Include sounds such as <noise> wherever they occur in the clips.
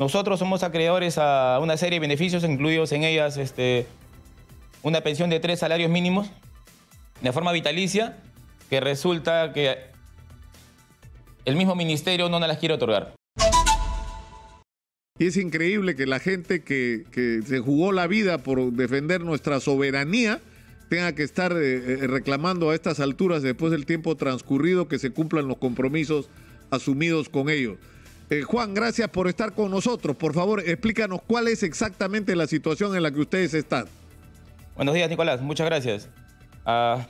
Nosotros somos acreedores a una serie de beneficios, incluidos en ellas este, una pensión de tres salarios mínimos de forma vitalicia, que resulta que el mismo ministerio no nos las quiere otorgar. Y es increíble que la gente que, se jugó la vida por defender nuestra soberanía tenga que estar eh, eh, reclamando a estas alturas, después del tiempo transcurrido, que se cumplan los compromisos asumidos con ellos. Eh, Juan, gracias por estar con nosotros. Por favor, explícanos cuál es exactamente la situación en la que ustedes están. Buenos días, Nicolás. Muchas gracias. Ah,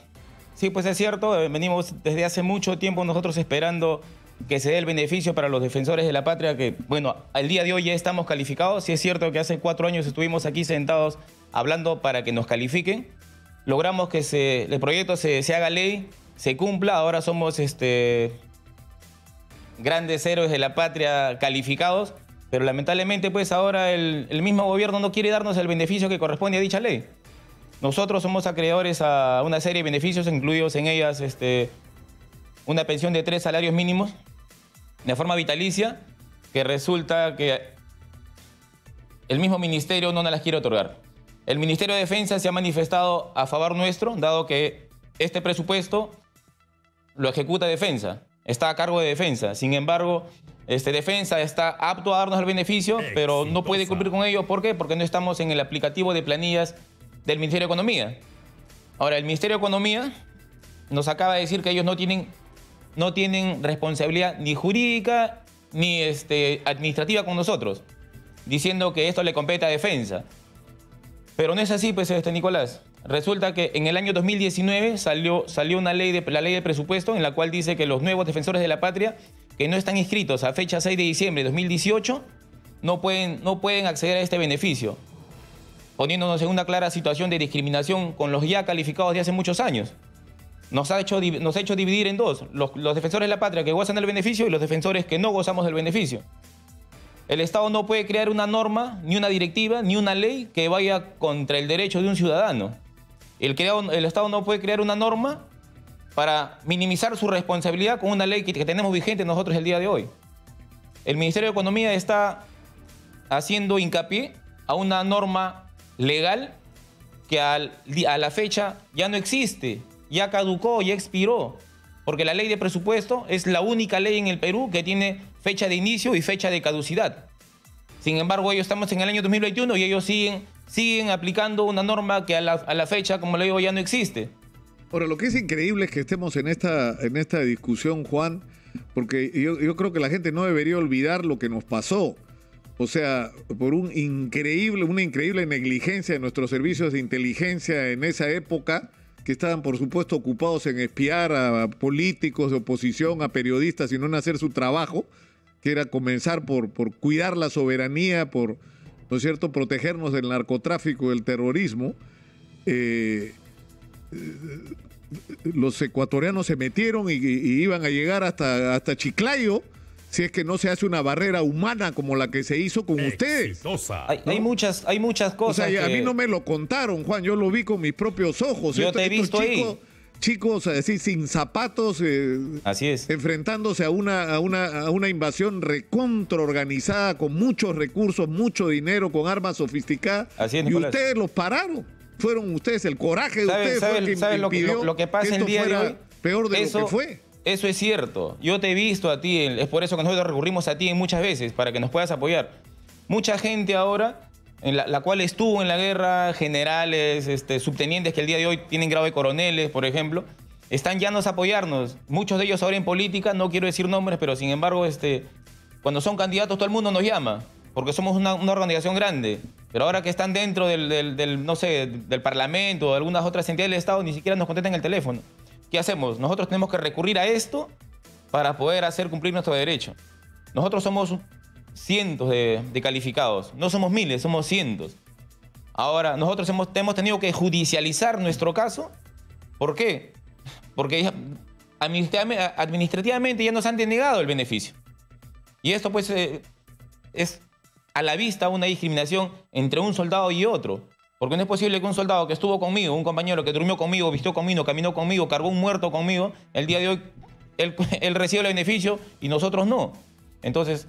sí, pues es cierto, venimos desde hace mucho tiempo nosotros esperando que se dé el beneficio para los defensores de la patria, que, bueno, al día de hoy ya estamos calificados. Sí es cierto que hace cuatro años estuvimos aquí sentados hablando para que nos califiquen. Logramos que se, el proyecto se, se haga ley, se cumpla. Ahora somos este, grandes héroes de la patria calificados, pero lamentablemente pues ahora el, el mismo gobierno no quiere darnos el beneficio que corresponde a dicha ley. Nosotros somos acreedores a una serie de beneficios, incluidos en ellas este, una pensión de tres salarios mínimos de forma vitalicia, que resulta que el mismo ministerio no nos las quiere otorgar. El Ministerio de Defensa se ha manifestado a favor nuestro, dado que este presupuesto lo ejecuta Defensa, está a cargo de Defensa. Sin embargo, este Defensa está apto a darnos el beneficio, pero no puede cumplir con ello. ¿Por qué? Porque no estamos en el aplicativo de planillas del Ministerio de Economía. Ahora, el Ministerio de Economía nos acaba de decir que ellos no tienen no tienen responsabilidad ni jurídica ni este, administrativa con nosotros, diciendo que esto le compete a defensa. Pero no es así, pues, este, Nicolás. Resulta que en el año 2019 salió, salió una ley de, la ley de presupuesto en la cual dice que los nuevos defensores de la patria que no están inscritos a fecha 6 de diciembre de 2018 no pueden, no pueden acceder a este beneficio, poniéndonos en una clara situación de discriminación con los ya calificados de hace muchos años nos ha hecho, nos ha hecho dividir en dos, los, defensores de la patria que gozan del beneficio y los defensores que no gozamos del beneficio. El Estado no puede crear una norma, ni una directiva, ni una ley que vaya contra el derecho de un ciudadano. El, Estado no puede crear una norma para minimizar su responsabilidad con una ley que, que tenemos vigente nosotros el día de hoy. El Ministerio de Economía está haciendo hincapié a una norma legal que al, a la fecha ya no existe ya caducó, ya expiró, porque la ley de presupuesto es la única ley en el Perú que tiene fecha de inicio y fecha de caducidad. Sin embargo, ellos estamos en el año 2021 y ellos siguen, siguen aplicando una norma que a la, fecha, como le digo, ya no existe. Ahora, lo que es increíble es que estemos en esta, en esta discusión, Juan, porque yo, creo que la gente no debería olvidar lo que nos pasó. O sea, por un increíble, una increíble negligencia de nuestros servicios de inteligencia en esa época, que estaban por supuesto ocupados en espiar a políticos de oposición, a periodistas y no en hacer su trabajo, que era comenzar por, por cuidar la soberanía, por, ¿no es cierto?, protegernos del narcotráfico, y del terrorismo. Eh, los ecuatorianos se metieron y, y, iban a llegar hasta, hasta Chiclayo si es que no se hace una barrera humana como la que se hizo con ustedes. Hay, muchas, hay muchas cosas. O sea, a mí no me lo contaron, Juan, yo lo vi con mis propios ojos. Yo te he visto chicos, ahí. Chicos, así sin zapatos, eh, así es. enfrentándose a una, a una, a una invasión recontraorganizada con muchos recursos, mucho dinero, con armas sofisticadas. Así es, y ustedes los pararon. Fueron ustedes, el coraje de ustedes fue lo, que, lo, que pasa el día de hoy? Peor de lo que fue. Eso es cierto. Yo te he visto a ti, es por eso que nosotros recurrimos a ti muchas veces, para que nos puedas apoyar. Mucha gente ahora, en la, cual estuvo en la guerra, generales, este, subtenientes que el día de hoy tienen grado de coroneles, por ejemplo, están llanos a apoyarnos. Muchos de ellos ahora en política, no quiero decir nombres, pero sin embargo, este, cuando son candidatos todo el mundo nos llama, porque somos una, organización grande. Pero ahora que están dentro del, no sé, del Parlamento o de algunas otras entidades del Estado, ni siquiera nos contestan el teléfono. ¿Qué hacemos? Nosotros tenemos que recurrir a esto para poder hacer cumplir nuestro derecho. Nosotros somos cientos de, calificados, no somos miles, somos cientos. Ahora, nosotros hemos, hemos, tenido que judicializar nuestro caso. ¿Por qué? Porque administrativamente ya nos han denegado el beneficio. Y esto pues eh, es a la vista una discriminación entre un soldado y otro. Porque no es posible que un soldado que estuvo conmigo, un compañero que durmió conmigo, vistió conmigo, caminó conmigo, cargó un muerto conmigo, el día de hoy él, <laughs> recibe el beneficio y nosotros no. Entonces,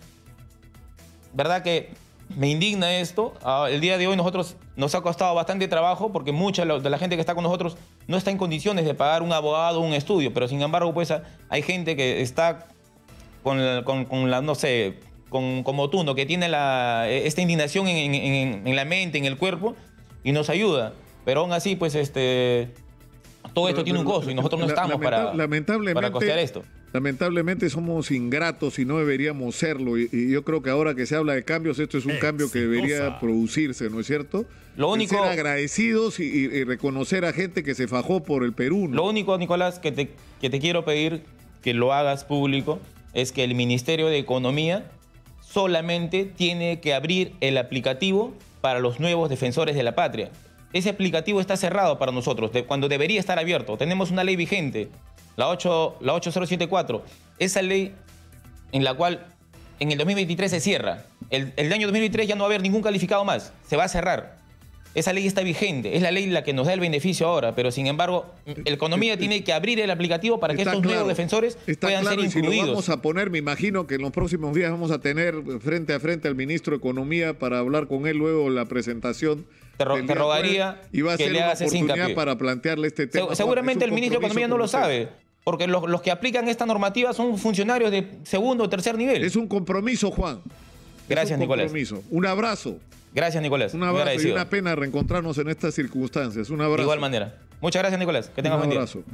verdad que me indigna esto. Ah, el día de hoy nosotros nos ha costado bastante trabajo porque mucha de la gente que está con nosotros no está en condiciones de pagar un abogado o un estudio, pero sin embargo pues hay gente que está con la, con, la no sé, con, como tú, que tiene la, esta indignación en, la mente, en el cuerpo y nos ayuda. Pero aún así pues este todo esto tiene un costo y nosotros no estamos para, para costear esto. Lamentablemente somos ingratos y no deberíamos serlo. Y, yo creo que ahora que se habla de cambios, esto es un cambio que debería producirse, ¿no es cierto? Lo único, ser agradecidos y, reconocer a gente que se fajó por el Perú. Lo único, Nicolás, que te, que te quiero pedir que lo hagas público es que el Ministerio de Economía solamente tiene que abrir el aplicativo para los nuevos defensores de la patria. Ese aplicativo está cerrado para nosotros, cuando debería estar abierto. Tenemos una ley vigente la, 8, la 8074, esa ley en la cual en el 2023 se cierra. El, el año 2023 ya no va a haber ningún calificado más, se va a cerrar. Esa ley está vigente, es la ley la que nos da el beneficio ahora, pero sin embargo, la economía tiene que abrir el aplicativo para que estos nuevos defensores puedan ser incluidos. Y si lo vamos a poner, me imagino que en los próximos días vamos a tener frente a frente al ministro de Economía para hablar con él luego la presentación. Te, rogaría a que ser le hagas una oportunidad para plantearle este tema. seguramente el ministro de Economía no lo sabe. Porque los, que aplican esta normativa son funcionarios de segundo o tercer nivel. Es un compromiso, Juan. Gracias, un Nicolás. Compromiso. Un abrazo. Gracias, Nicolás. Un abrazo y una pena reencontrarnos en estas circunstancias. Un abrazo. De igual manera. Muchas gracias, Nicolás. Que tengas un buen día.